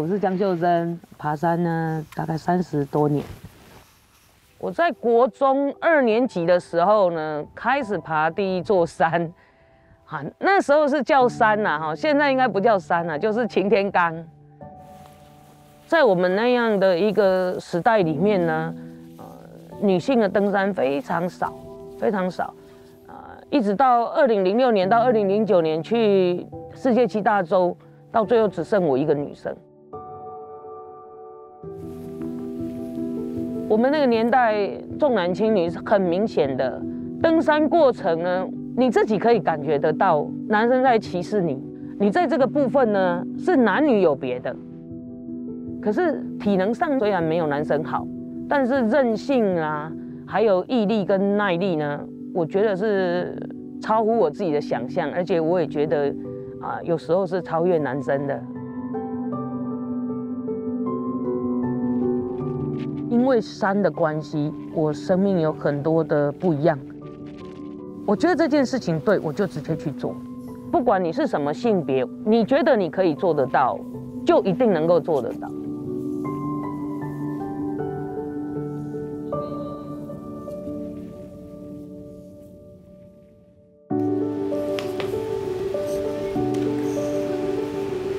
我是江秀珍，爬山呢大概三十多年。我在国中二年级的时候呢，开始爬第一座山，啊，那时候是叫山呐，哈，现在应该不叫山了，就是擎天岗。在我们那样的一个时代里面呢，呃，女性的登山非常少，非常少，啊，一直到二零零六年到二零零九年去世界七大洲，到最后只剩我一个女生。我们那个年代重男轻女是很明显的，登山过程呢，你自己可以感觉得到，男生在歧视你。你在这个部分呢，是男女有别的。可是体能上虽然没有男生好，但是韧性啊，还有毅力跟耐力呢，我觉得是超乎我自己的想象，而且我也觉得啊，有时候是超越男生的。因为山的关系，我生命有很多的不一样。我觉得这件事情对，我就直接去做。不管你是什么性别，你觉得你可以做得到，就一定能够做得到。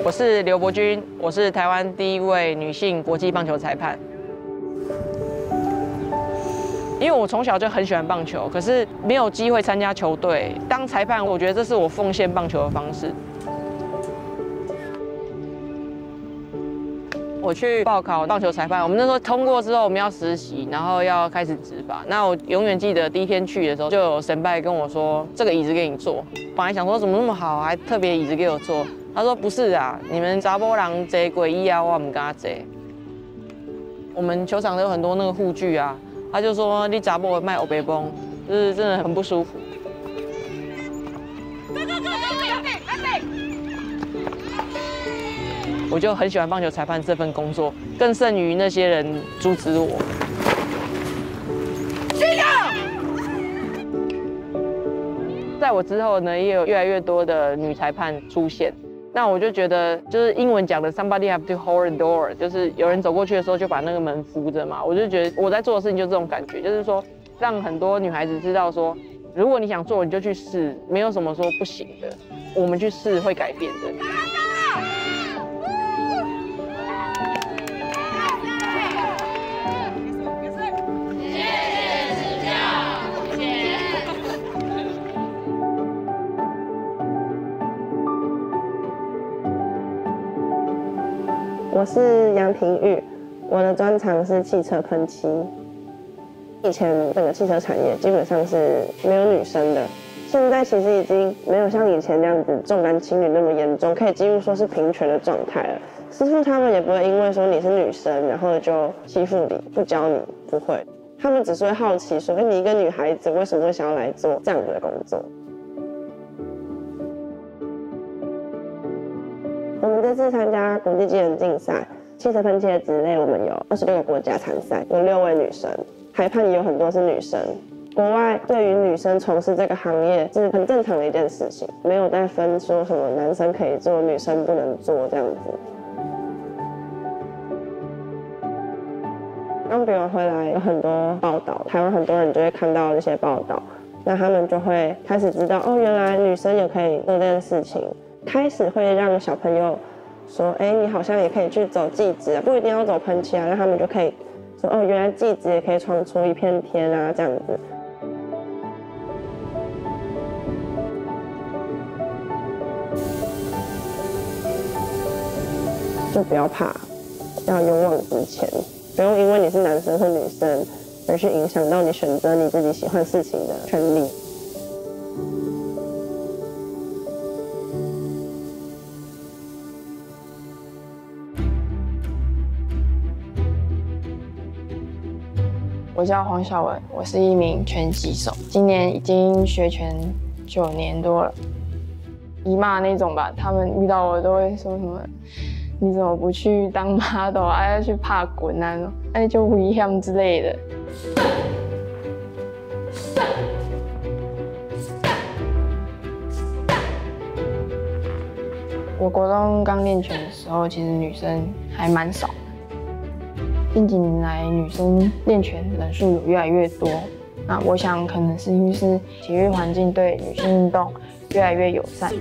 我是刘伯君，我是台湾第一位女性国际棒球裁判。因为我从小就很喜欢棒球，可是没有机会参加球队当裁判，我觉得这是我奉献棒球的方式。我去报考棒球裁判，我们那时候通过之后，我们要实习，然后要开始执法。那我永远记得第一天去的时候，就有神拜跟我说：“这个椅子给你坐。”本来想说怎么那么好，还特别椅子给我坐。他说：“不是啊，你们查波郎坐诡异啊，我们跟他坐。我们球场都有很多那个护具啊。”他就说：“你咋不卖欧贝崩？就是真的很不舒服。”我就很喜欢棒球裁判这份工作，更胜于那些人阻止我。在我之后呢，也有越来越多的女裁判出现。那我就觉得，就是英文讲的 somebody have to hold the door，就是有人走过去的时候就把那个门扶着嘛。我就觉得我在做的事情就这种感觉，就是说让很多女孩子知道说，如果你想做，你就去试，没有什么说不行的，我们去试会改变的。我是杨廷玉，我的专长是汽车喷漆。以前整个汽车产业基本上是没有女生的，现在其实已经没有像以前那样子重男轻女那么严重，可以几乎说是平权的状态了。师傅他们也不会因为说你是女生，然后就欺负你，不教你，不会。他们只是会好奇说，你一个女孩子为什么会想要来做这样子的工作？这次参加国际技能竞赛，汽车喷漆的职类，我们有二十六个国家参赛，有六位女生，裁判也有很多是女生。国外对于女生从事这个行业是很正常的一件事情，没有在分说什么男生可以做，女生不能做这样子。刚比完回来，有很多报道，台湾很多人就会看到这些报道，那他们就会开始知道，哦，原来女生也可以做这件事情。开始会让小朋友说：“哎，你好像也可以去走技职，不一定要走喷漆啊。”那他们就可以说：“哦，原来技职也可以闯出一片天啊！”这样子，就不要怕，要勇往直前，不用因为你是男生或女生而去影响到你选择你自己喜欢事情的权利。我叫黄小文，我是一名拳击手，今年已经学拳九年多了。姨妈那种吧，他们遇到我都会说什么：“你怎么不去当 model 啊？要去怕滚啊？哎，就危险之类的。”我国中刚练拳的时候，其实女生还蛮少。近几年来，女生练拳人数有越来越多。那我想，可能是因为是体育环境对女性运动越来越友善。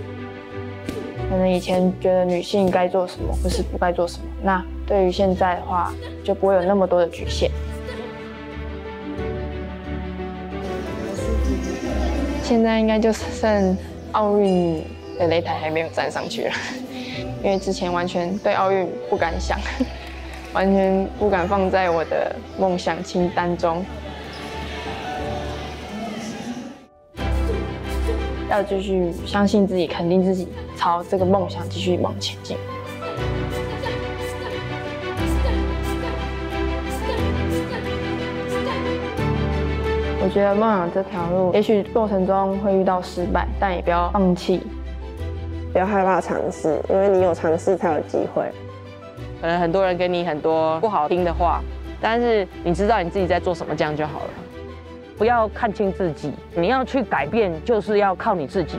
可能以前觉得女性该做什么，或是不该做什么，那对于现在的话，就不会有那么多的局限。现在应该就剩奥运的擂台还没有站上去了，因为之前完全对奥运不敢想，完全不敢放在我的梦想清单中。要继续相信自己，肯定自己，朝这个梦想继续往前进。我觉得梦想这条路，也许过程中会遇到失败，但也不要放弃，不要害怕尝试，因为你有尝试才有机会。可能很多人给你很多不好听的话，但是你知道你自己在做什么，这样就好了。不要看清自己，你要去改变，就是要靠你自己。